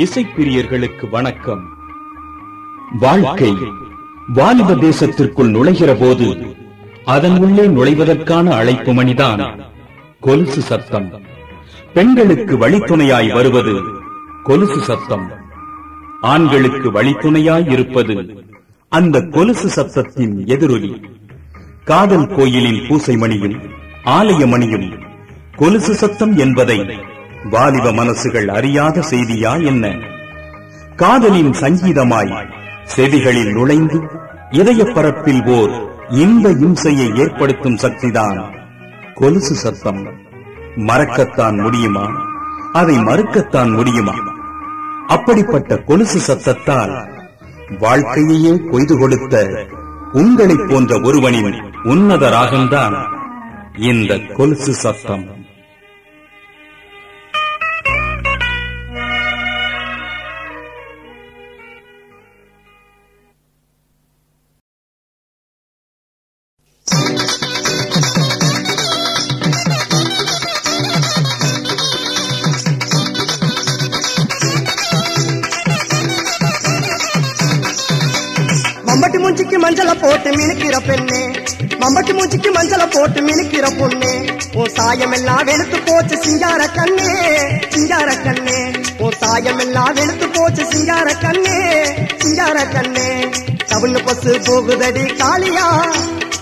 இசைப்பிரியர்களுக்கு வணக்கம். வாழ்க்கை வாலிப தேசத்திற்குள் நுழைகிற போது அதன் உள்ளே நுழைவதற்கான அழைப்பு மணிதான் கொலுசு சத்தம். பெண்களுக்கு வழித்துணையாய் வருவது கொலுசு சத்தம். ஆண்களுக்கு வழித்துணையாய் இருப்பது அந்த கொலுசு சத்தத்தின் எதிரொலி. காதல் கோயிலின் பூசை மணியும் ஆலய மணியும் கொலுசு சத்தம் என்பதை வாலிப மனசுகள் அறியாத செய்தியா என்ன? காதலின் சங்கீதமாய் செவிகளில் நுழைந்து இதய பரப்பில் ஓர் இந்த இம்சையை ஏற்படுத்தும் சக்திதான் கொலுசு சத்தம். மறக்கத்தான் முடியுமா? அதை மறுக்கத்தான் முடியுமா? அப்படிப்பட்ட கொலுசு சத்தத்தால் வாழ்க்கையையே கொய்து கொடுத்த உங்களைப் போன்ற ஒருவனின் உன்னத ராகம்தான் இந்த கொலுசு சத்தம். மம்பட்டி மூஞ்சிக்கு மஞ்சள போட்டு மினுக்கிற பொண்ணே. ஓ சாயம் எல்லாம் வெளுத்து போச்சு சிங்கார கண்ணே. சிங்கார கண்ணே. ஓ சாயம் எல்லாம் வெளுத்து போச்சு சிங்கார கண்ணே. சிங்கார கண்ணே. தவுன்னு பசு போகுதடி காளியா.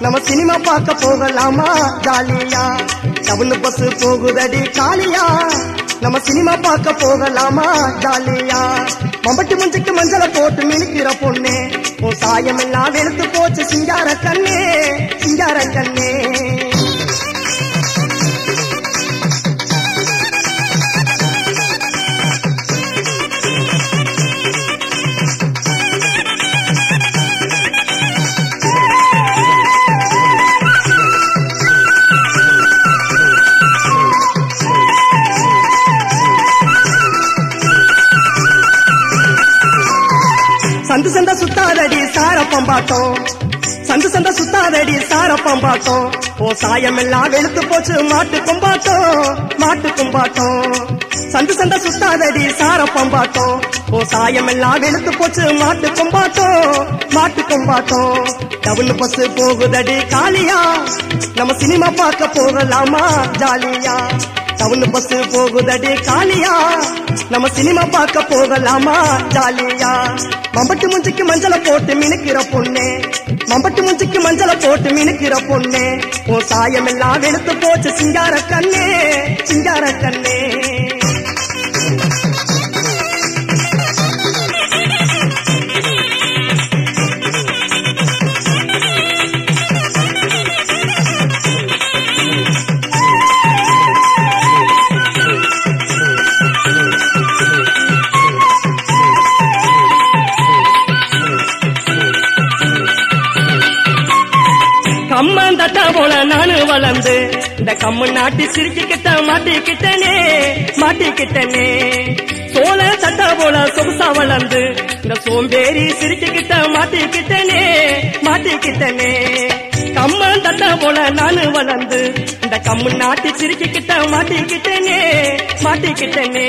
நம்ம சினிமா பார்க்க போகலாமா ஜாலியா? தவுன்னு பசு போகுதடி காளியா. நம்ம சினிமா பார்க்க போகலாமா ஜாலியா? மம்பட்டி முஞ்சிக்கு மஞ்சள போட்டு மினுக்கிற பொண்ணு. உன் சாயம் எல்லாம் வெளுத்து போச்சு சிங்கார கண்ணே சிங்கார கண்ணே. சார சந்து சந்த சுத்தாதடி சார ஓ சாயம் எல்லாம் வெளுத்து போச்சு மாட்டு கும்பாட்டம். மாட்டு கும்பாட்டம். சந்து சந்த சுத்தாதடி சார பம்பாட்டம். ஓ சாயம் எல்லாம் வெளுத்து போச்சு மாட்டு கும்பாட்டம். மாட்டு கும்பாட்டம். டவுன் பஸ் போகுதடி காலியா நம்ம சினிமா பார்க்க போகலாமா ஜாலியா? டவுன் பஸ் போகுதடி காளியா? நம்ம சினிமா பார்க்க போகலாமா ஜாலியா? மம்பட்டு முஞ்சிக்கு மஞ்சள போட்டு மினுக்கிற பொண்ணே. மம்பட்டு முஞ்சிக்கு மஞ்சள போட்டு மினுக்கிற பொண்ணே. உன் சாயம் எல்லாம் வெளுத்து போச்சு சிங்கார கண்ணே சிங்கார கண்ணே வளர்ந்து இந்த கம்மு நாட்டி சிரிச்சுக்கிட்ட மாட்டிக்கிட்டனே மாட்டிக்கிட்டனே. சோழ சட்டா போல சொகுசா வளர்ந்து இந்த சோம்பேறி சிரிச்சுக்கிட்ட மாட்டிக்கிட்டனே மாட்டிக்கிட்டனே. கம்மன் தட்டா போல நானு வளர்ந்து இந்த கம்மு நாட்டி சிரிச்சுக்கிட்ட மாட்டிக்கிட்டனே மாட்டிக்கிட்டனே.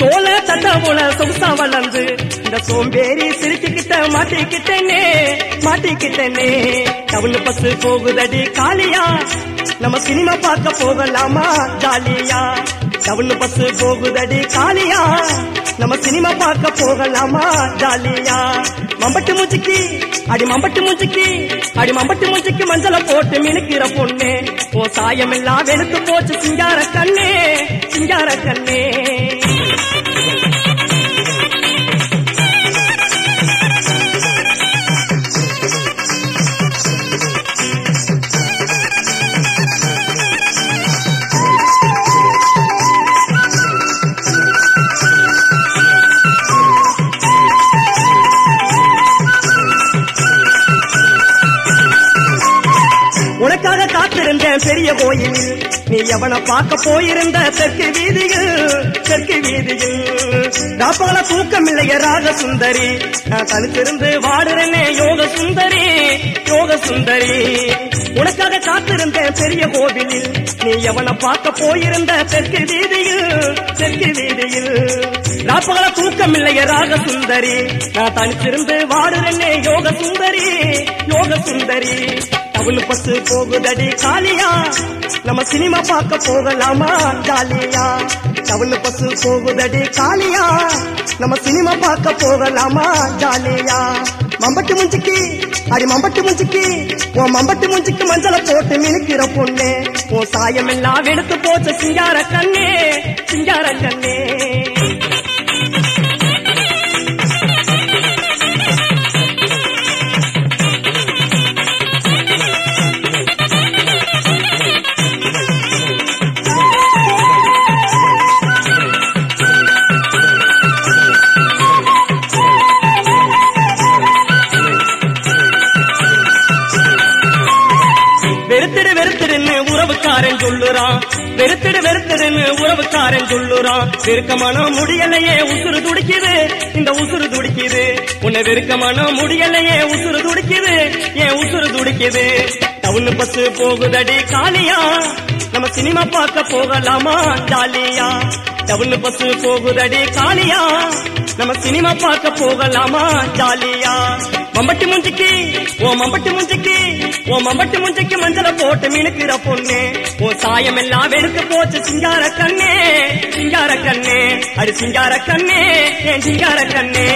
சோழ சட்டா போல சொகுசா வளர்ந்து இந்த சோம்பேறி சிரிச்சுக்கிட்ட மாட்டிக்கிட்டேனே மாட்டிக்கிட்டேனே. டவுன் பஸ் போகுதடி காளியா? நம்ம சினிமா பார்க்க போகலாமா ஜாலியா? டவுன் பஸ் போகுதடி காளியா? நம்ம சினிமா பார்க்க போகலாமா ஜாலியா? மம்பட்டு மூச்சுக்கு அடி மம்பட்டு மூச்சுக்கு அடி மம்பட்டு மூச்சுக்கு மஞ்சள போட்டு மினுக்கிற பொண்ணு. ஓ சாயம் எல்லாம் வெளுத்து போச்சு சிங்கார கண்ணே சிங்கார கண்ணே. கோயிலில் நீ எவனை பார்க்க போயிருந்த தெற்கு வீதியில் தெற்கு வீதியில்? ராப்பால தூக்கம் இல்லைய ராக சுந்தரி நான் தனித்திருந்து வாடுறேனே யோக சுந்தரி யோக சுந்தரி உனக்காக காத்திருந்த பெரிய கோவிலில். நீ எவனை பார்க்க போயிருந்த தெற்கு வீதியில் தெற்கு வீதியில்? ராப்பகல தூக்கம் இல்லைய ராக சுந்தரி நான் தனித்திருந்து வாடுறேனே யோக சுந்தரி யோக சுந்தரி அவளு பஸ் போகுதடி காலியா நம்ம சினிமா பார்க்க போகலாமா ஜாலியா? டவுன் பஸ் போகுதடி காலியா நம்ம சினிமா பார்க்க போகலாமா ஜாலியா? மம்பட்டு முஞ்சிக்கி அடி மம்பட்டு முஞ்சிக்கு உன் மம்பட்டு முஞ்சிக்கு மஞ்சள போட்டு மினுக்கிற பொண்ணு. உன் சாயம் எல்லாம் வெளுத்து போச்ச சிங்கார கண்ணே சிங்கார கண்ணே. சொல்லுறான். வெறுத்துடு வெறுத்துடுன்னு உறவுக்காரன் சொல்லுறான். வெறுக்கமான முடியலையே உசுறு துடிக்குது. இந்த உசுறு துடிக்குது. உன்னை வெறுக்கமான முடியலையே உசுறு துடிக்குது. ஏன் உசுறு துடிக்குது? டவுன் பஸ் போகுதடி காலியா? நம்ம சினிமா பார்க்க போகலாமா ஜாலியா? டவுன் பஸ் போகுதடி காலியா? நம்ம சினிமா பார்க்க போகலாமா ஜாலியா? மம்பட்டி முஞ்சிக்கு ஓ மம்பட்டி முஞ்சிக்கு ஓ மம்பட்டி முஞ்சிக்கு மஞ்சள போட்டு மினுக்கிற பொண்ணு. ஓ சாயம் எல்லாம் வெளுத்து போச்சு சிங்கார கண்ணே சிங்கார கண்ணே. அடி சிங்கார கண்ணே என் சிங்கார கண்ணே?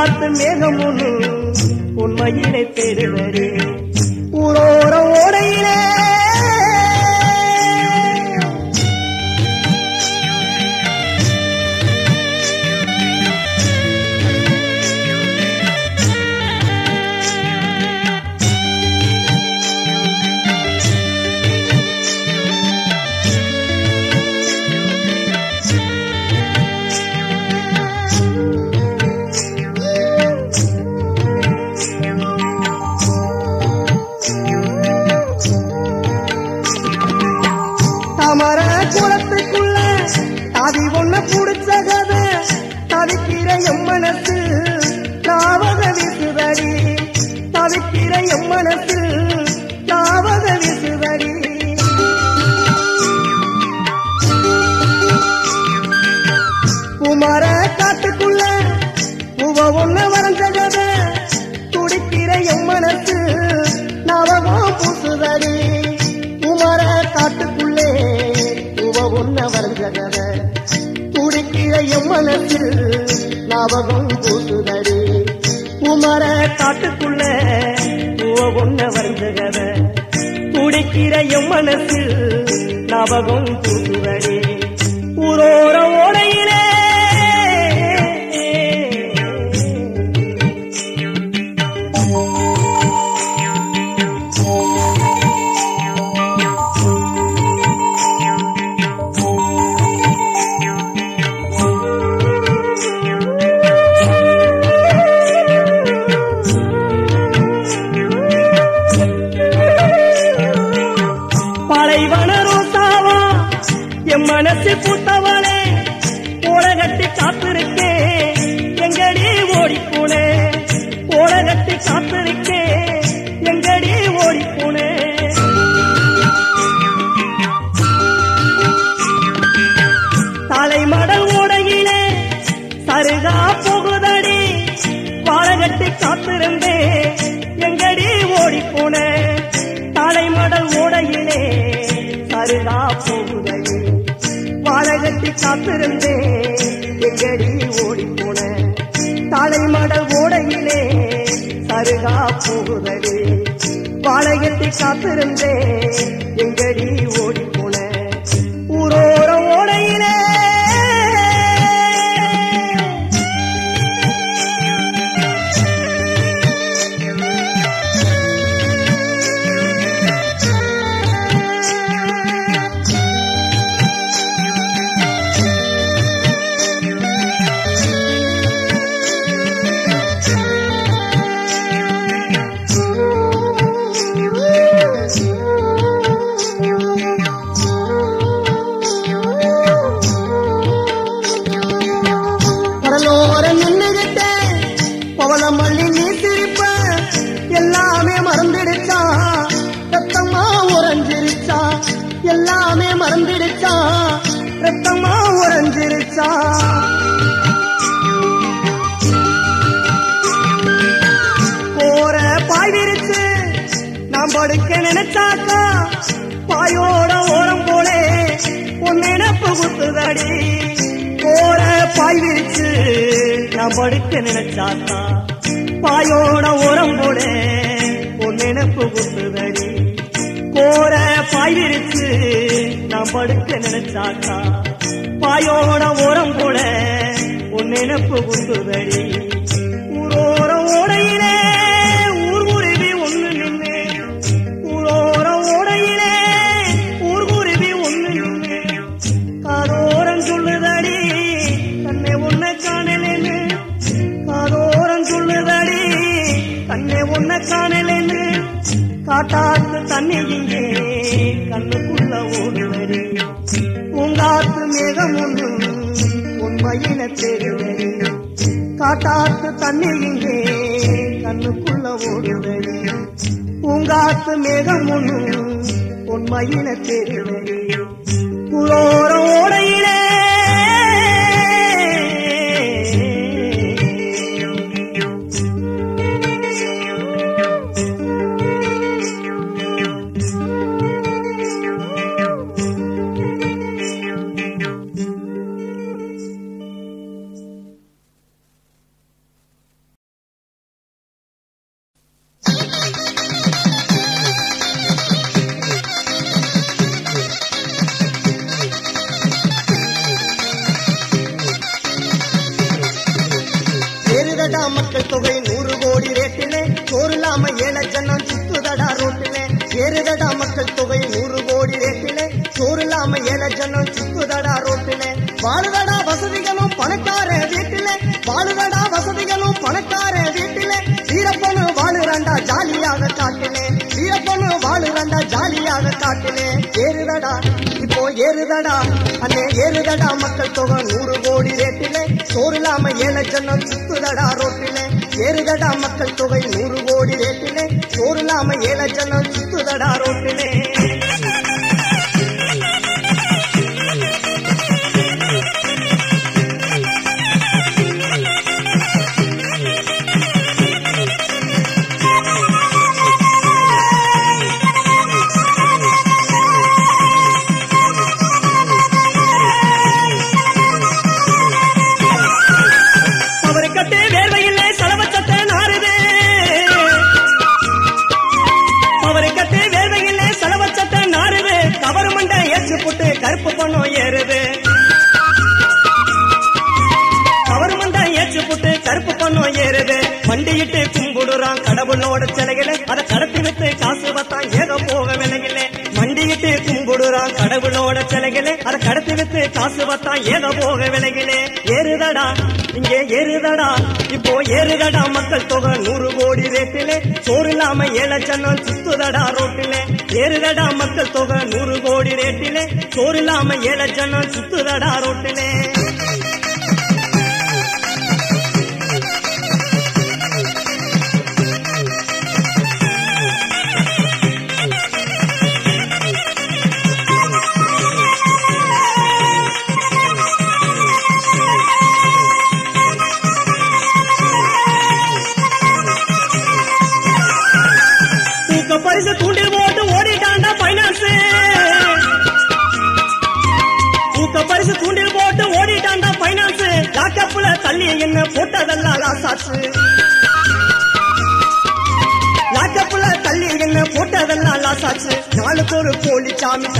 பூங்காத்து மேகம் ஒண்ணு உண்மையிலே தேடுதடி ஊரோர ஓடையிலே கொடுக்க நினைச்சாக்கா பாயோட ஓரம் போலே உன் நினப்பு குத்துதடி. போற பாய் விரிச்சு நான் படுக்க நினைச்சாக்கா பாயோட ஓரம் போலே உன் நினப்பு குத்துதடி. போற பாய் விரிச்சு நான் படுக்க நினைச்சாக்கா பாயோட ஓரம் போல உன் குத்துதடி. மேகம் ஒன்று உண்மையின தெரிந்தது காட்டாத்து தண்ணீர் இங்கே கண்ணுக்குள்ள ஓடுதது பூங்காத்து மேகம் ஒன்று உண்மையின தெரிந்தது புலோர ஓட என்னடா மக்கள் தொகை நூறு கோடி ரேட்டிலே. சோறு இல்லாம ஏழச்சன்னம் சுத்துதடா ரோட்டிலே. ஏறுதடா மக்கள் தொகை நூறு கோடி ரேட்டிலே. சோறு இல்லாம ஏழச்சன்னம் சுத்துதடா ரோட்டிலே.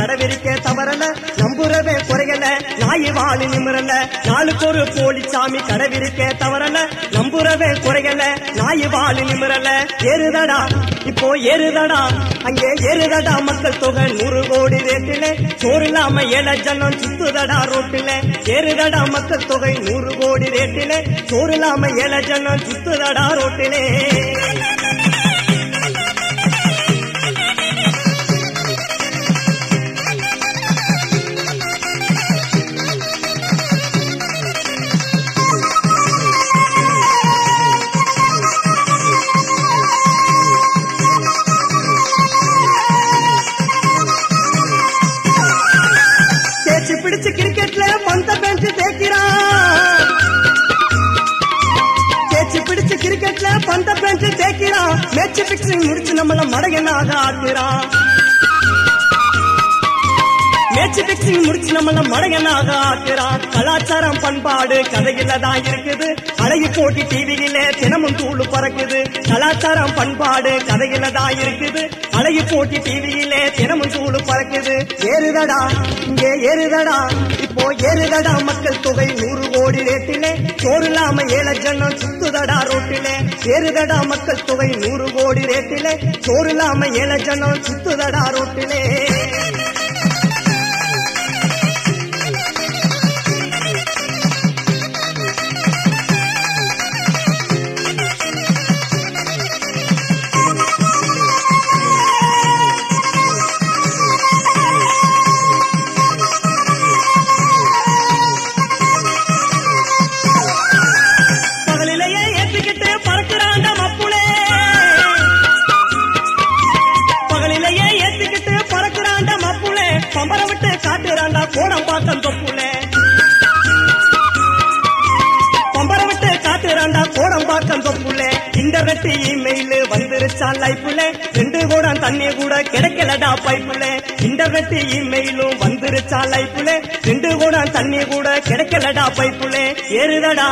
சாமி தவறல நம்புறவே குறையல நாய் வாழி நிமிரல நாளுக்கு ஒரு போலிச்சாமி சாமி தவறல நம்புறவே குறையல நாய் வாழி நிமிரல ஏறுதடா இப்போ ஏறுதடா அங்கே ஏறுதடா மக்கள் தொகை நூறு கோடி ரேட்டில. சோறு இல்லாம ஏழ ஜனம் சுத்துதடா ரோட்டில. ஏறுதடா மக்கள் தொகை நூறு கோடி ரேட்டில. சோறு இல்லாம ஏழ ஜனம் சுத்துதடா ரோட்டிலே. தேய்க்கிறான் மேட்ச் முடிச்சு நம்மள மடகனாக ஆக்குறான். பேச்சு பேச்சு முடிச்சு நம்மள மடையனாக ஆக்குறான் கலாச்சாரம் பண்பாடு கதையில தான் இருக்குது. அழகி போட்டி டிவியில தினமும் தூள் பறக்குது. கலாச்சாரம் பண்பாடு கதையில தான் இருக்குது. அழகி போட்டி டிவியில தினமும் தூள் பறக்குது. ஏறுதடா இங்கே ஏறுதடா. இப்போ ஏறுதடா மக்கள் தொகை நூறு கோடி ரேட்டிலே. சோறு இல்லாம ஏழை சுத்துதடா ரோட்டிலே. ஏறுதடா மக்கள் தொகை நூறு கோடி ரேட்டிலே. சோறு இல்லாம ஏழை சுத்துதடா ரோட்டிலே. ஏறுதடா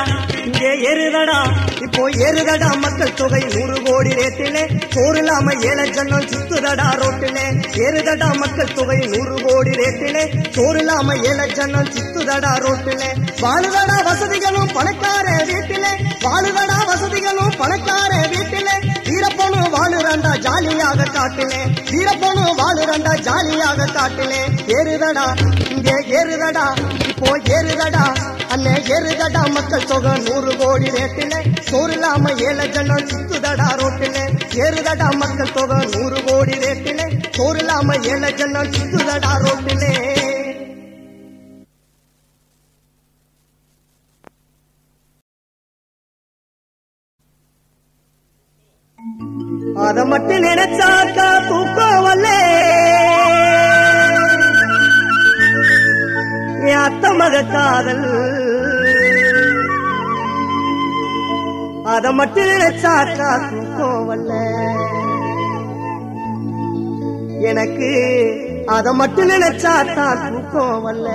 இங்கே ஏறுதடா. இப்போ ஏறுதடா மக்கள் தொகை நூறு கோடி ரேட்டிலே. சோறுலாம ஏழை ஜனம் சுத்துதடா ரோட்டிலே. ஏறுதடா மக்கள் தொகை நூறு கோடி ரேட்டிலே. சோறுலாம ஏழை ஜனம் சுத்துதடா ரோட்டிலே. வாழுதடா வசதிகளும் பணக்கார வீட்டிலே. வாழுதடா வசதிகளும் பணக்கார வீட்டிலே. வீரப்பனு வாழுறாண்டா ஜாலியாக காட்டிலே. வீரப்பனு வாழுறாண்டா ஜாலியாக காட்டிலே. ஏறுதடா இங்கே ஏறுதடா. இப்போ ஏறுதடா. அண்ணே ஏறுதடா மக்கள் தொகை நூறு கோடி ரேட்டிலே. சோறுலாம இல்லாம ஏழை ஜனம் சுத்துதடா ரோட்டிலே. ஏறுதடா மக்கள் தொகை நூறு கோடி ரேட்டிலே. சோறுலாம இல்லாம ஏழை ஜனம் சுத்துதடா ரோட்டிலே. அத மட்டும் நினைச்சாக்கா தூக்கம் வல்லே அத்தமக காதல் அத மட்டும் நினைச்சா தூக்கம் கோவல்ல. எனக்கு அத மட்டும் நினைச்சா தூக்கம் கோவல்ல.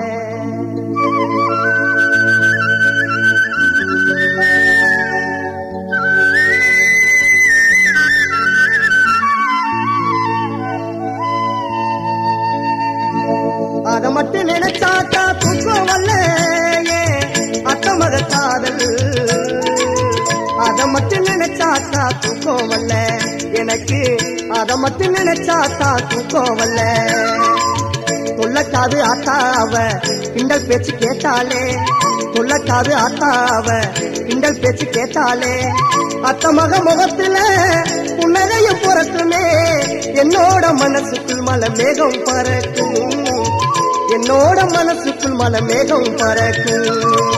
அத மட்டும் நினைச்சா தூக்கம் வல்ல அத்த காதல். அத மட்டும் நினைச்சாக்கா தூக்கம் வல்ல எனக்கு அதை மட்டும் நினைச்சாக்கா தூக்கம் வல்ல சொல்லக்காது ஆத்தாவ கிண்டல் பேச்சு கேட்டாலே. சொல்லக்காது ஆத்தாவ கிண்டல் பேச்சு கேட்டாலே. அத்த மக முகத்துல புன்னகையும் புறத்துமே என்னோட மனசுக்குள் மலை மேகம் பறக்கும். என்னோட மனசுக்குள் மலை மேகம் பறக்கும்.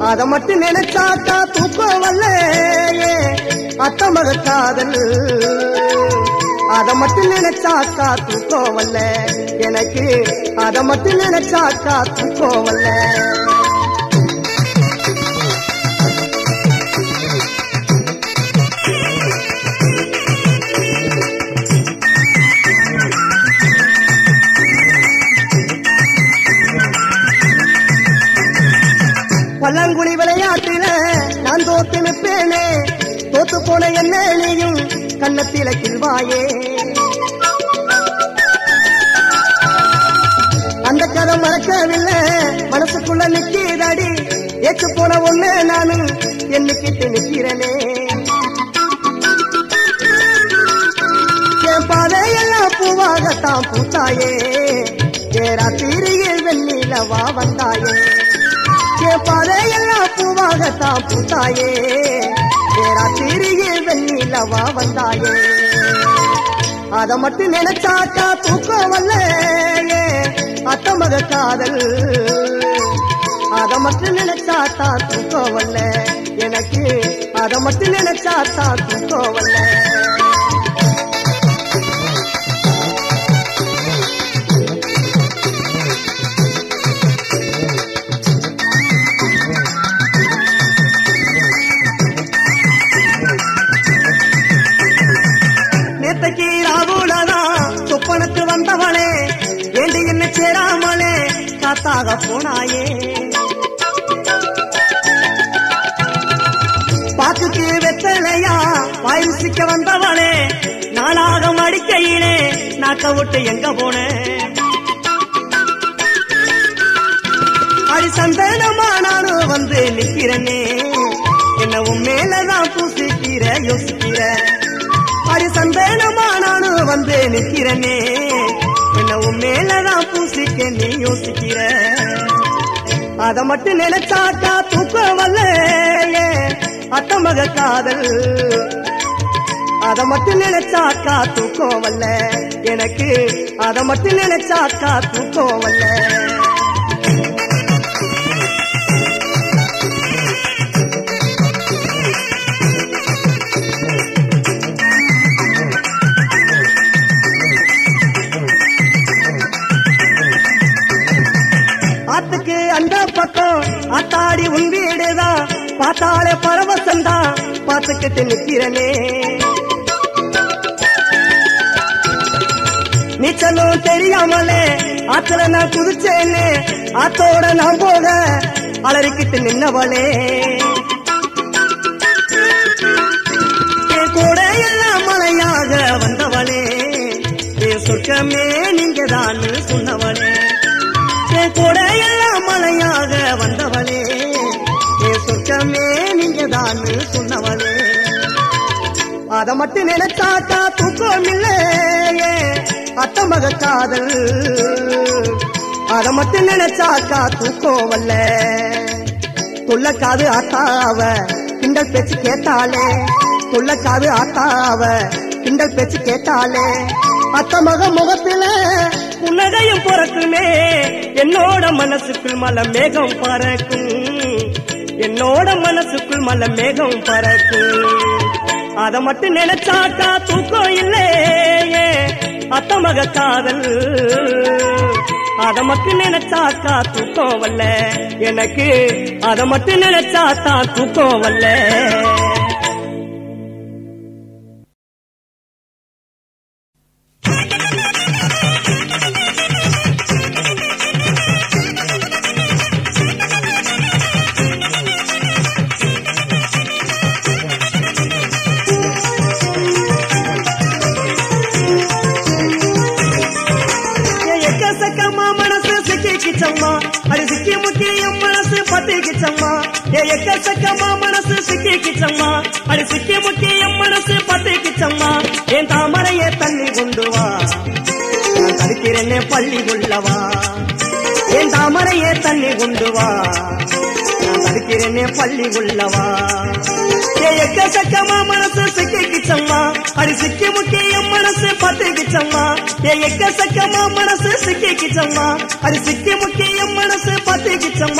அத மட்டும் நினைச்சாக்கா தூக்கம் வல்ல அத்த மக காதல். அத மட்டும் நினைச்சாக்கா தூக்கம் வல்ல எனக்கு அத மட்டும் நினைச்சாக்கா தூக்கம் வல்ல என்ன நீயும் கன்னத்தில கிழ்வாயே அந்த கதை மறக்கவில்லை மனசுக்குள்ள நிக்கிறடி ஏற்று போன ஒண்ணு நானும் எண்ணிக்கிட்டு நிக்கிறனே என் பாதையெல்லாம் பூவாகத்தான் பூத்தாயே. ஏரா தீரியில் வெண்ணிலவா வந்தாயே. என் பாதையெல்லாம் பூவாகத்தான் பூத்தாயே. ஏரா தீரியில் வெண்ணிலவா வந்தாயே. அத மட்டும் நினைச்சாக்கா தூக்கம் அத்த மக காதல். அத மட்டும் நினைச்சாத்தா தூக்கம் வரல எனக்கு அத மட்டும் நினைச்சாத்தா தூக்கம் வரல நாக்க விட்டு எங்க போனேன் அடி சந்தனமா நானும் வந்து நிக்கிறனே. என்ன உன் மேலதான் பூசிக்கிற யோசிக்கிற. அடி சந்தனமா நானும் வந்து நிக்கிறனே. என்ன உன் மேலதான் பூசிக்க நீ யோசிக்கிற. அத மட்டும் நினைச்சாக்கா தூக்கம் வரல. அத்தமக காதல். அத மட்டும் நினைச்சாக்கா தூக்கம் வரல. எனக்கு அதை மட்டும் நினைச்சாக்கா தூக்கம் வரல ஆத்துக்கு அந்த பக்கம் ஆத்தாடி உன் வீடுதான். பார்த்தாலே பரவசந்தான். பார்த்துக்கிட்டு நிக்கிறனே. நீச்சலும் தெரியாமலே ஆத்துல நான் குதிச்சேன்னு ஆத்தோட நான் போக அலறிக்கிட்டு நின்னவளே. என் கூட எல்லாம் மழையாக வந்தவளே. என் சொர்க்கமே நீங்க தான் சொன்னவளே. என் கூட எல்லாம் மழையாக வந்தவளே. என் சொர்க்கமே நீங்க தான் சொன்னவளே. அதை மட்டும் நினைச்சாக்கா தூக்கம் அத்த அத்தமக காதல். அதை மட்டும் நினைச்சா தூக்கம் வரல துள்ளக்காது ஆத்தாவ கிண்டல் பேச்சு கேட்டாலே. துள்ளக்காது ஆத்தாவ கிண்டல் பேச்சு கேட்டாலே. அத்தமக முகத்தில புன்னகையும் பிறக்குமே. என்னோட மனசுக்குள் மல மேகம் பறக்கும். என்னோட மனசுக்குள் மல மேகம் பறக்கும். அதை மட்டும் நினைச்சாக்கா தூக்கம் இல்லை அத்தமக காதல் அத மட்டும் நினைச்சாத்தா தூக்கம் வல்ல. எனக்கு அத மட்டும் நினைச்சாத்தா தூக்கம் வல்ல.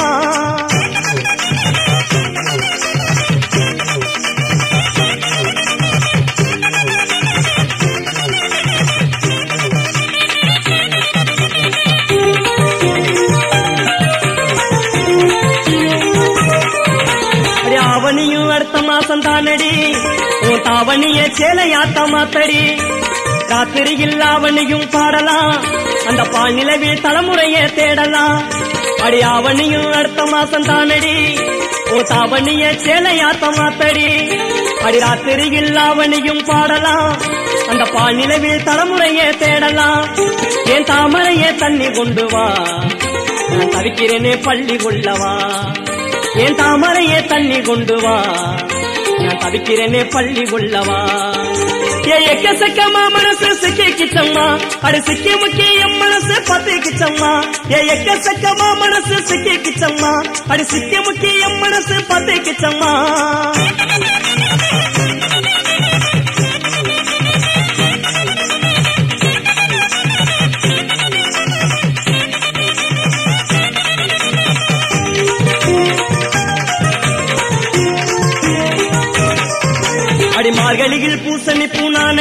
பத்திக்கிச்சம்மா அடுத்த மாசம் தானடி உன் தாவணிய சேலையாத்த மாத்தடி ராத்திரியில் அவனியும் பாடலாம் அந்த பால் தலைமுறைய தேடலாம். அடி அவனியும் அடுத்த மாசம் தானடி. உன் தாவணிய சேலையாத்த மாத்தடி அடி ராத்திரியில் அவனையும் பாடலாம். அந்த பாநிலவில் தலைமுறையே தேடலாம். என் தாமரையே தண்ணி கொண்டு வா. நான் தவிக்கிறேனே பள்ளி கொள்ளவா என் தாமரையே தண்ணி கொண்டு வா. நான் தவிக்கிறேனே பள்ளி கொள்ளவா ஏ எக்கச்சக்கமா மனசு சிக்கி கிச்சம்மா அடி சிக்கி முக்கிய என் மனசு பத்து கிச்சம்மா ஏ எக்கச்சக்கமா மனசு சிக்கி கிச்சம்மா அடி சிக்கி முக்கிய என் மனசு பத்து கிச்சம்மா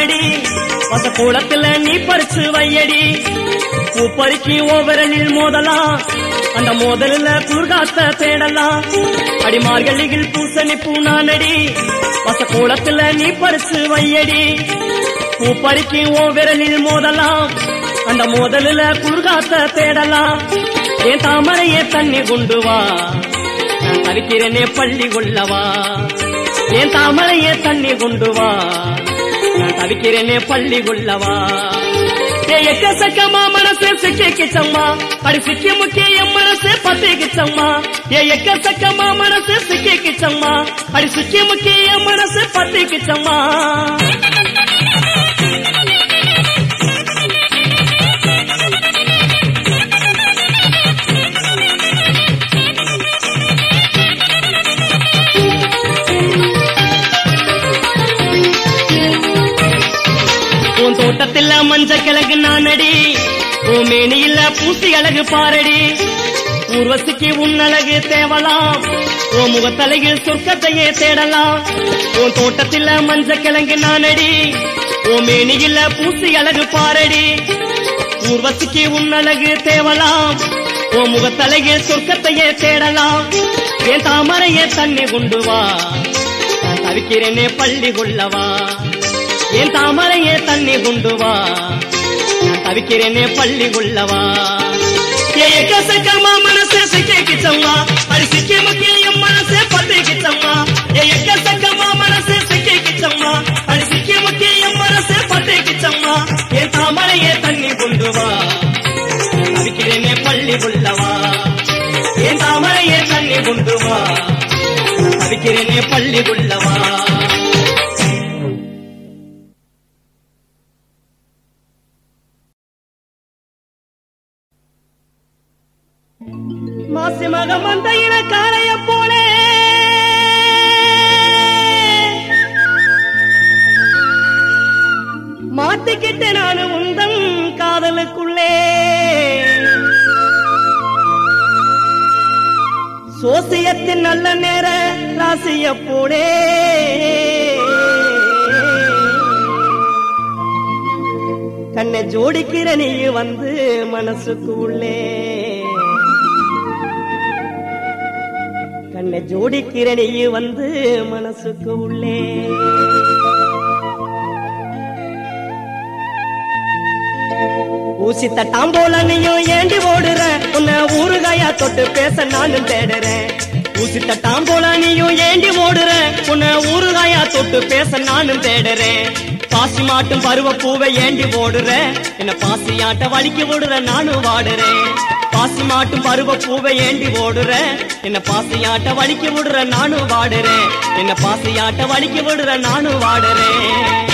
வையடி. பச கூடத்துல நீ பறிச்சு வையடி. பூ பறிக்கி ஓவரலில் மோதலாம். அந்த மோதலில் குறுகாத்த தேடலாம். அடிமார்களில் பூசணி பூனானடி பச கூடத்துல நீ பறிச்சு வையடி. பூ பறிக்கி ஓவரலில் மோதலாம். அந்த மோதலில் குறுகாத்த தேடலாம். என் தாமரையே தண்ணி குண்டு வா. நான் தவிக்கிறேனே பள்ளி கொள்ளவா. என் தாமரையே தண்ணி குண்டு வா. நான் தவிக்கிறேனே பள்ளி கொள்ளவா ஏ மனசு சிக்கிச்சம்மா அடி சிக்கி முக்கிய என் மனசு பத்து ஏ எக்கசக்கமா மனசு சிக்கிச்சம்மா அடி சிக்கி முக்கிய என் மனசு பத்து கிச்சம்மா மஞ்ச கிழங்கு நானடி. உன் இல்ல பூசி அழகு பாரடி. ஊர்வசிக்கு உன் அழகு தேவலாம். உன் முகத்தலையில் சொர்க்கத்தையே தேடலாம். உன் தோட்டத்தில் மஞ்ச கிழங்கு நானடி. உன் இல்ல பூசி அழகு பாரடி. ஊர்வசிக்கு உன் அழகு தேவலாம். உன் முகத்தலையில் சொர்க்கத்தையே தேடலாம். என் தாமரையே தண்ணி கொண்டு வா. நான் தவிக்கிறேனே பள்ளி கொள்ளவா. என் தாமரையே தண்ணி குண்டுவா. நான் தவிக்கிறேனே பள்ளி உள்ளவா. ஏ எக்கச்சக்கமா மனசே சிக்கி கிச்சம்மா அடி சிக்கி முக்கிய என் மனசு பத்து கிச்சம்மா ஏ எக்கச்சக்கமா மனசே சிக்கி கிச்சம்மா அடி சிக்கி முக்கிய என் மனசு பத்து கிச்சம்மா என் தாமரையே தண்ணி குண்டுவா. தவிக்கிறேனே பள்ளி உள்ளவா. என் தாமரையே தண்ணி குண்டுவா. தவிக்கிறேனே பள்ளி ஜோடிக்கிற வந்து மனசுக்கு உள்ளே. ஊசி தட்டாம் போல நீயும் ஏண்டி ஓடுற உன்னை ஊறுகாயா தொட்டு பேச நானும் தேடுறேன். ஊசி தட்டாம் போல நீயும் ஏண்டி ஓடுற உன்னை ஊறுகாயா தொட்டு பேச நானும் தேடுறேன். பாசி மாட்டும் பருவ பூவை ஏண்டி ஓடுற என்ன பாசியாட்ட வலிக்கு விடுற நானும் வாடுறேன். பாசி மாட்டு பருவ பூவை ஏண்டி ஓடுற. என்ன பாசியாட்ட வலிக்கு விடுற நானும் வாடுறேன். என்ன பாசியாட்ட வலிக்கு விடுற நானும் வாடுறேன்.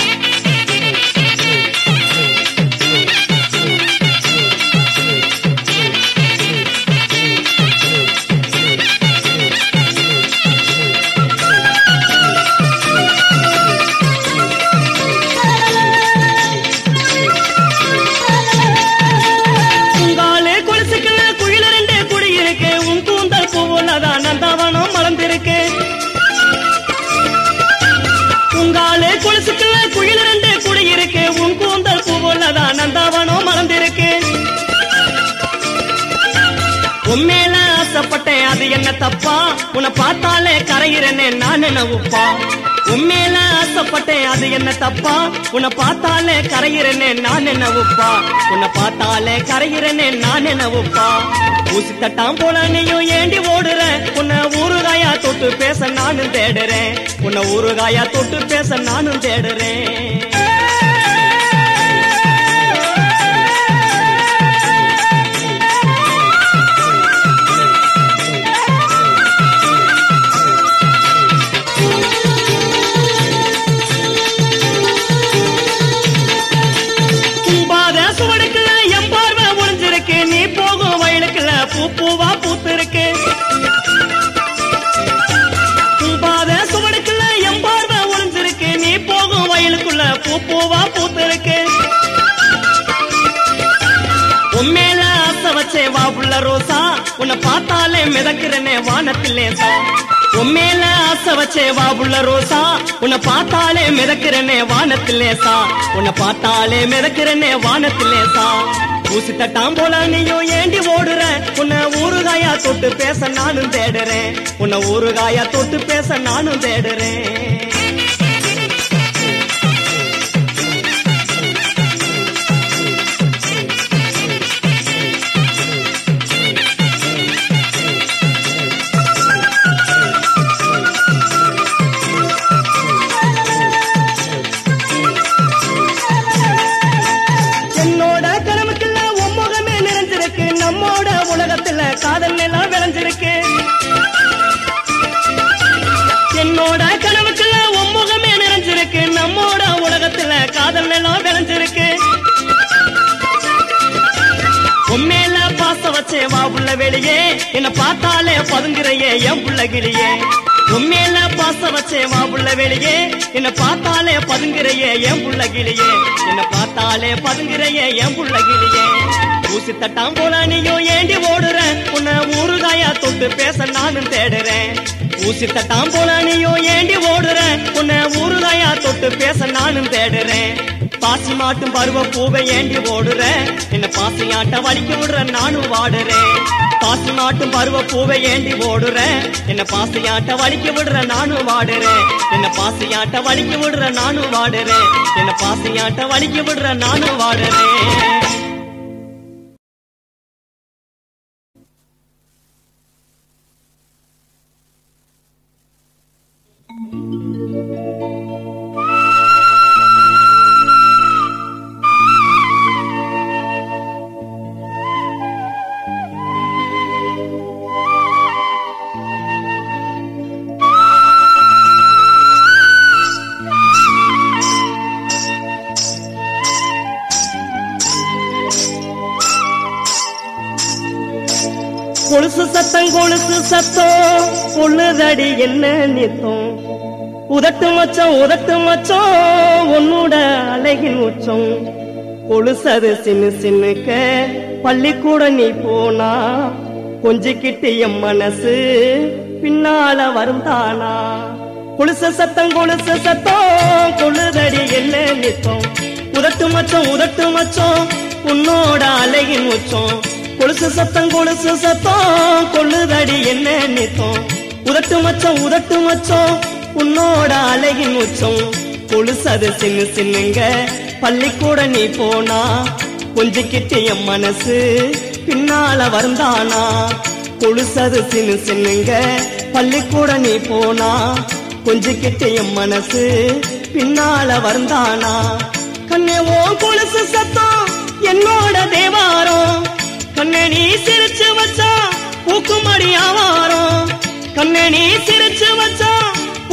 தப்பா? உன்னை பார்த்தாலே கரையிறனே நான் என்ன உப்பா? உன்னை பார்த்தாலே கரையிறனே நான் என்ன உப்பா? ஊசி தட்டாம் போல நீயும் ஏண்டி ஓடுற? உன்னை ஊறுகாயா தொட்டு பேச நானும் தேடுறேன். உன்னை ஊறுகாயா தொட்டு பேச நானும் தேடுறேன். உன்னை பார்த்தாலே மிதக்கிறனே வானத்திலேசா உண்மையில ஆசை வச்சே வா புள்ள ரோசா. உன்னை பார்த்தாலே மிதக்கிறனே வானத்திலேசா உன்னை பார்த்தாலே மிதக்கிறனே வானத்திலேசா ஊசி தட்டாம் போல நீயும் ஏண்டி ஓடுற? உன்னை ஊறுகாயா தொட்டு பேச நானும் தேடுறேன். உன்னை ஊறுகாயா தொட்டு பேச நானும் தேடுறேன். பாச வா புள்ள வெளியே. என்ன பார்த்தாலே பதுங்குறையே என் புள்ள கிளியே உண்மையில பாச வச்சே வா புள்ள வெளியே. என்ன பார்த்தாலே பதுங்குறையே என் புள்ள கிளியே என்ன பார்த்தாலே பதுங்குறையே என் புள்ள கிளியே ஊசி தட்டாம் போல நீயும் ஏண்டி ஓடுற? உன்னை ஊறுகாயா தொட்டு பேச நானும் தேடுறேன். ஊசி தட்டாம் போல நீயும் ஏண்டி ஓடுற? உன்னை ஊறுகாயா தொட்டு பேச நானும் தேடுறேன். பாசி மாட்டும் பருவ பூவை ஏண்டி ஓடுற. என்ன பாசியாட்ட வலிக்க விடுற நானும் வாடுறேன் பாசி மாட்டும் பருவ பூவை ஏண்டி ஓடுற. என்ன பாசியாட்ட வலிக்க விடுற நானும் வாடுறேன் என்ன பாசியாட்ட வலிக்க விடுற நானும் வாடுறேன் என்ன பாசியாட்ட வலிக்க விடுற நானும் வாடுறேன் மச்சம் உதட்டு மச்சம் உன்னோட அழகின் உச்சம். கொலுசது சின்ன சின்னுக்க பள்ளிக்கூட நீ போனா கொஞ்சிக்கிட்டு என் மனசு பின்னால வரும் தானா? சத்தம் கொலுசு சத்தம் கொழுதடி என்ன நித்தம். உதட்டு மச்சம் உதட்டு மச்சம் உன்னோட அலையின் உச்சம். கொலுசு சத்தம் கொலுசு சத்தம் கொள்ளுதடி என்ன நித்தம். உதட்டு மச்சம் உதட்டு மச்சம் உன்னோட அழகின் உச்சம். கொலுசது சின்ன சின்னுங்க. பள்ளிக்கூட நீ போனா கொஞ்சிக்கிட்டு என் மனசு பின்னால வருந்தானா? கொலுசது சின்ன சின்னுங்க. பள்ளிக்கூட நீ போனா கொஞ்சிக்கிட்டு என் மனசு பின்னால வந்தானா கண்ணே ஓ கொலுசு சத்தம் என்னோட தேவாரம். கண்ணே நீ சிரிச்சு வச்சா பூக்குமடி ஆவாரம். கண்ணே நீ சிரிச்சு வச்சா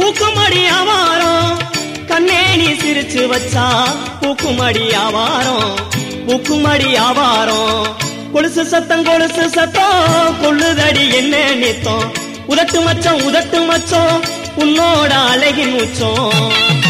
பூக்குமடி ஆவாரம். கண்ணே நீ சிரிச்சு வச்சா பூக்குமடி ஆவாரம். பூக்குமடி ஆவாரம். கொலுசு சத்தம் கொலுசு சத்தம். கொள்ளுதடி என்ன நித்தம்? உதட்டு மச்சம் உதட்டு மச்சம். உன்னோட அழகின் உச்சம்.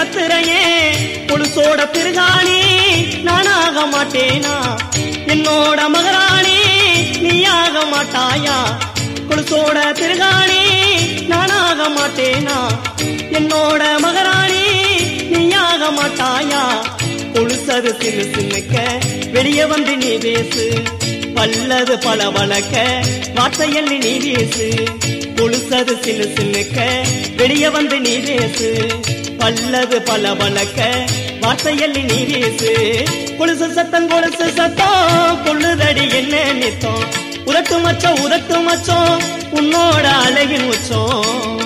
சத்தம் போட்டு கத்துறையே திருகாணி நானாக மாட்டேனா? என்னோட மகராணி நீயாக மாட்டாயா? புழுசோட திருகாணி நானாக மாட்டேனா? என்னோட மகராணி நீயாக மாட்டாயா? புழுசது சிறு சின்னுக்க வெளியே வந்து நீ பேசு. பல்லது பல வழக்க வார்த்தையல்லி நீ பேசு புழுசது சின்ன சின்னுக்க வெளியே வந்து நீ பேசு. பல்லது பல வழக்க வார்த்தையல்லி நீ பேசு கொலுசு சத்தம் கொலுசு சத்தம் கொள்ளுதடி என்ன நித்தம். உரட்டு மச்சம் உரட்டு மச்சம் உன்னோட அழகின் உச்சம்.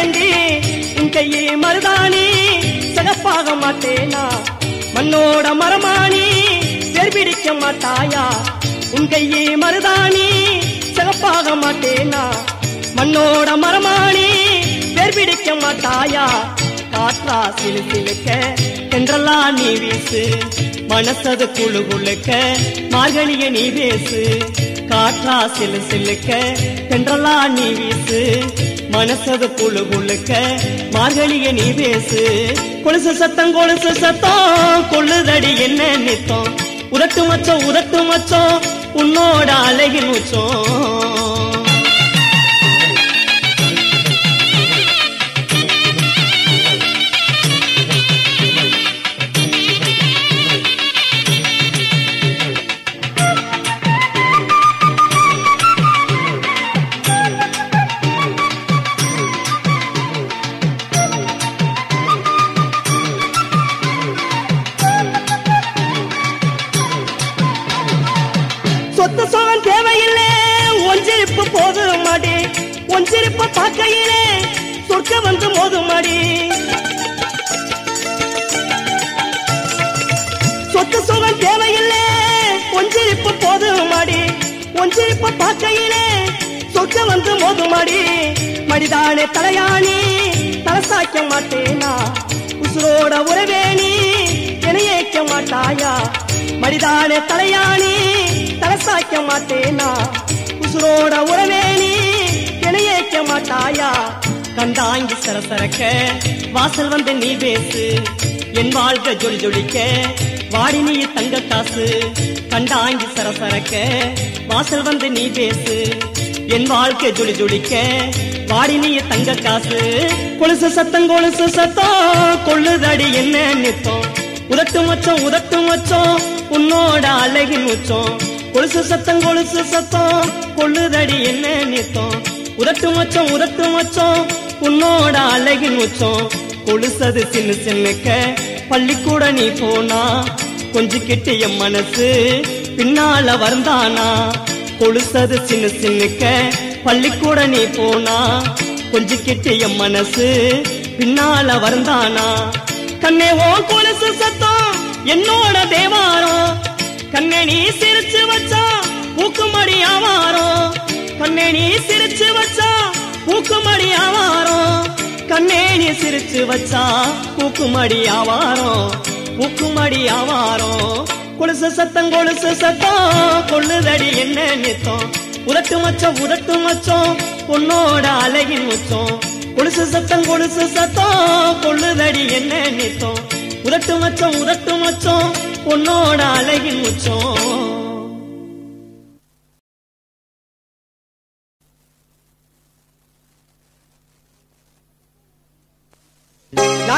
சாவேண்டி உன் கையே மருதாணி சிகப்பாக மாட்டேனா மண்ணோட மரமாணி வேர் மாட்டாயா? உன் கையே மருதாணி சிகப்பாக மாட்டேனா மண்ணோட மரமாணி வேர் மாட்டாயா? காற்றா சிலு சிலுக்க என்றெல்லாம் நீ வீசு. மனசது குழு குழுக்க மார்கழிய நீ பேசு. காற்றா சிலு சிலுக்க என்றெல்லாம் நீ வீசு. மனசது குழு குழுக்க மார்கழிய நீ பேசு. கொலுசு சத்தம் கொலுசு சத்தம் கொள்ளுதடி என்ன நித்தம்? உரத்து மச்சம் உரத்து மச்சம் உன்னோட அழகி உச்சம். ஒஞ்சிருப்ப பார்க்கையிலே சொர்க்க வந்து மோதும் மாடி சொத்து சுகம் தேவையில்லை ஒஞ்சிருப்பு போதும் மாடி ஒஞ்சிருப்ப பார்க்கையிலே சொர்க்க வந்து மோதும் மாடி மடிதானே தலையாணி தலசாய்க்க மாட்டேனா? உசுரோட உறவேணி இணையேக்க மாட்டாயா? மடிதானே தலையாணி தலசாய்க்க மாட்டேனா? உசுரோட உறவேணி மாட்டாயா? கண்டாங்கி சரசரக்க வாசல் வந்து நீ பேசு. என் வாழ்க்கை ஜொலி ஜொலிக்க வாடி நீ தங்க காசு. கண்டாங்கி சரசரக்க வாசல் வந்து நீ பேசு. என் வாழ்க்கை ஜொலி ஜொலிக்க வாடி நீ தங்க காசு. கொலுசு சத்தம் கொலுசு சத்தம் கொள்ளுதடி என்ன நித்தம்? உதட்டு மச்சம் உதட்டு மச்சம் உன்னோட அழகின் உச்சம். கொலுசு சத்தம் கொலுசு சத்தம் கொள்ளுதடி என்ன நித்தம்? உரட்டு மச்சம் உரத்து மச்சம். உன்னோட அழகின் உச்சம். கொலுசது சின்ன சின்னக்க பள்ளிக்கூட நீ போனா. கொஞ்சம் கிட்டு என் மனசு பின்னால வந்தானா கொலுசது சின்ன சின்னக்க பள்ளிக்கூட நீ போனா. கொஞ்சம் கிட்டு என் மனசு பின்னால வந்தானா கண்ணே ஓ கொலுசு சத்தம் என்னோட தேவாரம். கண்ணே நீ சிரிச்சு வச்சா ஊக்குமடி ஆவாரம். கண்ணே நீ சிரிச்சு வச்சா பூக்குமடி ஆவாரம். கண்ணே நீ சிரிச்சு வச்சா பூக்குமடி ஆவாரம். பூக்குமடி ஆவாரம். கொலுசு சத்தம் கொலுசு சத்தம். கொள்ளுதடி என்ன நித்தம்? உரட்டு மச்சம் உரட்டு மச்சம். பொண்ணோட அழகின் முச்சம் கொலுசு சத்தம் கொலுசு சத்தம். கொள்ளுதடி என்ன நித்தம்? உரட்டு மச்சம் உரட்டு மச்சம். பொண்ணோட அழகின் முச்சம்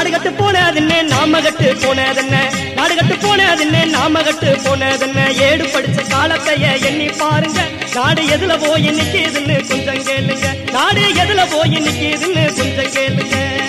நாடு கட்டு போனதென்ன? நாம கட்டு போனதென்ன? நாடு கட்டு நாம கட்டு போனதென்ன? ஏடு படிச்ச காலத்தைய எண்ணி பாருங்க. நாடு எதுல போய் நிக்குதுன்னு கொஞ்சம் கேளுங்க. நாடு எதுல போய் நிக்குதுன்னு கொஞ்சம் கேளுங்க.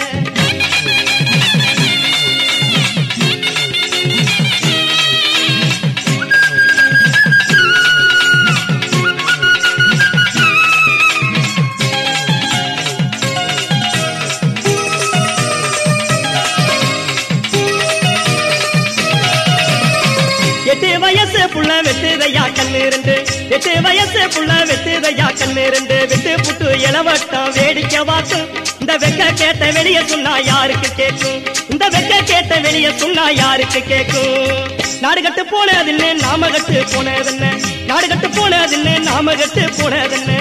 கண்ணு எட்டு வயசு புள்ள வெட்டுதையா கண்ணு ரெண்டு விட்டு புட்டு இளவட்டம் வேடிக்கை வாக்கும் இந்த வெக்க கேட்ட வெளிய சொன்னா யாருக்கு கேட்கும் இந்த வெக்க கேட்ட வெளிய சொன்னா யாருக்கு கேட்கும் நாடுகட்டு போனதுன்னு நாம கட்டு போனதுன்னு நாடுகட்டு போனதுன்னு நாம கட்டு போனதுன்னு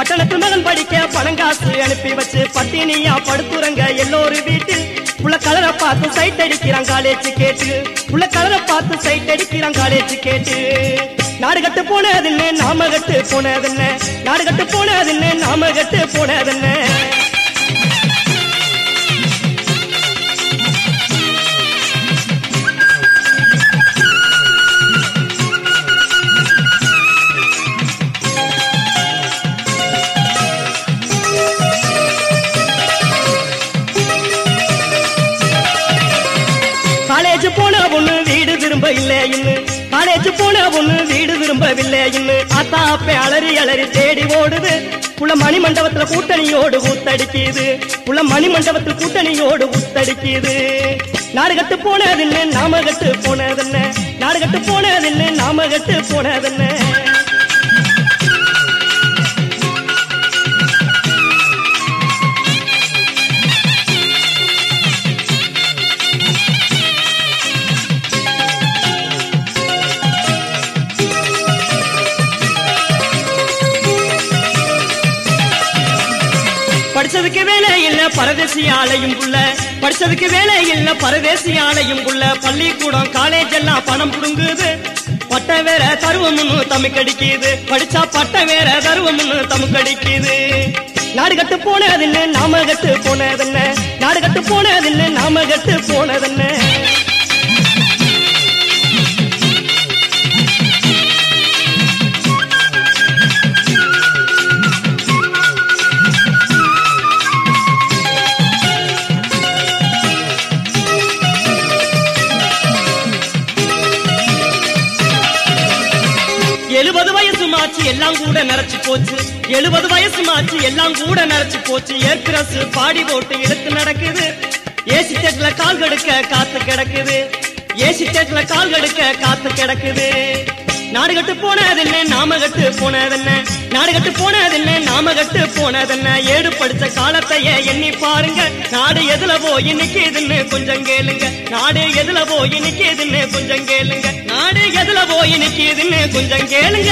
பட்டணத்து மகன் படிக்க பணங்காசு அனுப்பி வச்சு பட்டினியா படுத்துறங்க எல்லோரும் வீட்டில். உள்ள கலரை பார்த்து சைட் அடிக்கிறான் காலேஜ் கேட்டு உள்ள கலரை பார்த்து சைட் அடிக்கிறான் காலேஜ் கேட்டு நாடு கட்டு போனதுன்னு நாம கட்டு போனதுன்னு நாடு கட்டு போனதுன்னு நாம கட்டு போனதுன்னு இன்னு இல்லை காலேஜ் போன ஒண்ணு வீடு விரும்பவில்லை இன்னு அத்தா அப்பே அலறி அலறி தேடி ஓடுது. உள்ள மணி மண்டபத்துல கூட்டணியோடு ஊத்தடிக்குது. உள்ள மணிமண்டபத்துல கூட்டணியோடு ஊத்தடிக்குது. நாடுகட்டு போனதில்லை போனதுன்னு நாம கட்டு போனதில்லை நாடுகட்டு போனதில்லை நாம கட்டு போனதில்லை பரதேசி ஆலையும் உள்ள. படிச்சதுக்கு வேலை இல்ல பரதேசி ஆலையும் உள்ள. பள்ளிக்கூடம் காலேஜ் எல்லாம் பணம் புடுங்குது. பட்ட வேற தருவம்னு தமுக்கடிக்குது படிச்சா பட்ட வேற தருவம்னு தமுக்கடிக்குது நாடு கட்டு போனதுன்னு நாம கட்டு போனதுன்னு நாடு கட்டு போனதுன்னு நாம கட்டு போனதுன்னு எல்லாம் கூட நிறைச்சு போச்சு. எழுபது வயசு மாச்சு எல்லாம் கூட நிறைச்சு போச்சு. ஏற்கிரஸ் பாடி போட்டு எடுத்து நடக்குது. ஏசி தேட்ல கால் கடுக்க காத்து கிடக்குது. ஏசி தேட்ல கால் கடுக்க காத்து கிடக்குது. நாடு கட்டு போனதென்ன? நாம கட்டு போனதென்ன? நாடு கட்டு போனதென்ன? நாம கட்டு போனதென்ன? ஏடு படிச்ச காலத்தையே எண்ணி பாருங்க. நாடு எதுல போய் இதுன்னு கொஞ்சம் கேளுங்க. நாடு எதுல போய் இதுன்னு கொஞ்சம் கேளுங்க. நாடு எதுல போய் நிக்குதுன்னு கொஞ்சம் கேளுங்க.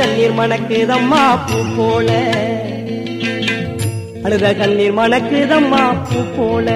கண்ணீர் மணக்குதம்மா பூ போல. அழுத கண்ணீர் மணக்குதம்மா பூ போல.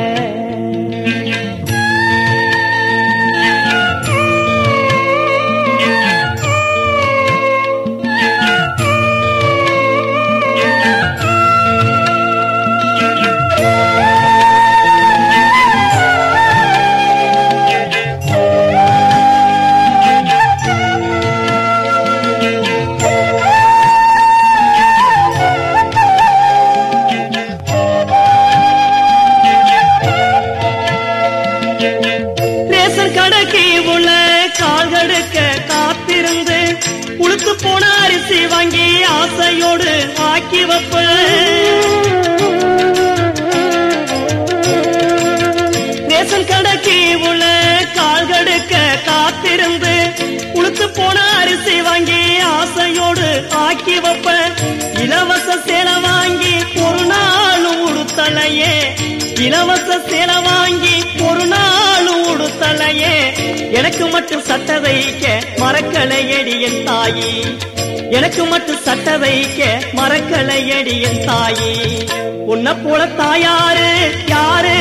போல தாயாரு யாரு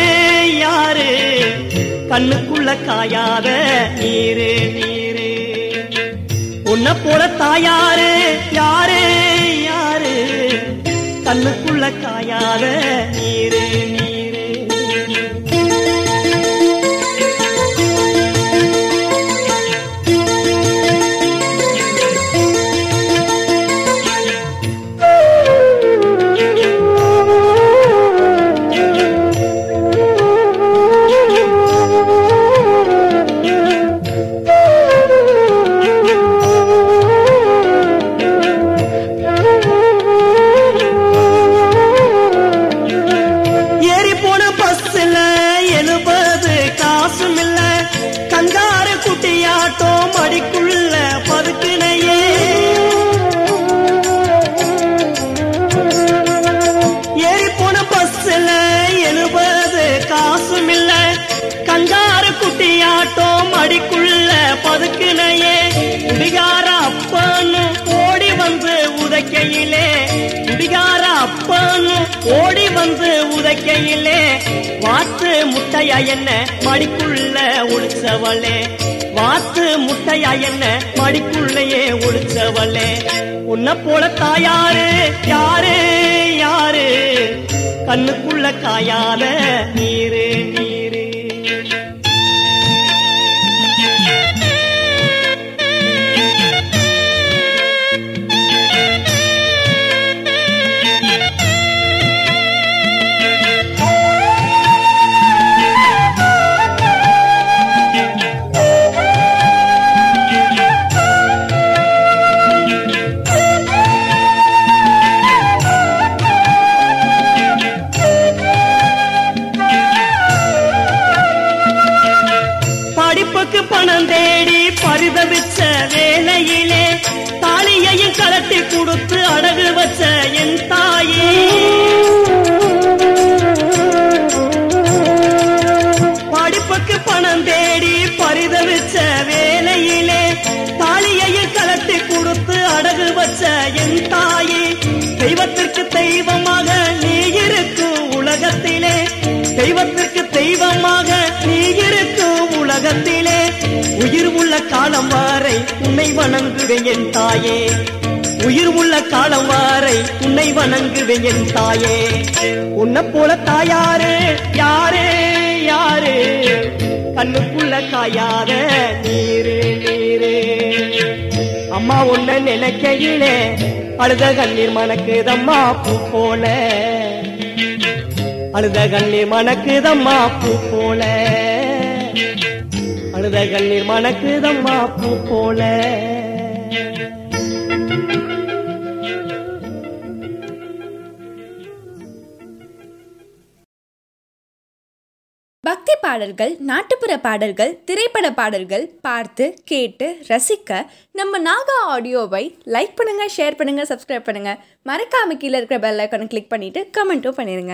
யாரு? கண்ணுக்குள்ள காயாத நீரு நீரு. உன்னை போல தாயாரு யாரு யாரு? கண்ணுக்குள்ள காயாத நீரு தெய்வத்திற்கு தெய்வமாக நீ இருக்கும் உலகத்திலே. தெய்வத்திற்கு தெய்வமாக நீ இருக்கும் உலகத்திலே. உயிர் உள்ள காலம் வாரை உன்னை வணங்குவேன் என் தாயே. உயிர் உள்ள காலம் வாரை உன்னை வணங்குவேன் என் தாயே. உன்னை போல தாயாரே யாரு யாரு? கண்ணுக்குள்ள காயாத நீரு நீரு. அம்மா உன்னை நினைக்கையிலே அழுத கண்ணீர் மணக்குதம்மா பூ போல. அழுத கண்ணீர் மணக்குதம்மா பூ போல. அழுத கண்ணீர் மணக்குதம்மா பூ போல. பாடல்கள் நாட்டுப்புற பாடல்கள் திரைப்பட பாடல்கள் பார்த்து கேட்டு ரசிக்க நம்ம நாகா ஆடியோவை லைக் பண்ணுங்கள் ஷேர் பண்ணுங்கள் சப்ஸ்கிரைப் பண்ணுங்கள் மறக்காம கீழே இருக்கிற பெல் ஐக்கானை கிளிக் பண்ணிவிட்டு கமெண்ட்டும் பண்ணிடுங்க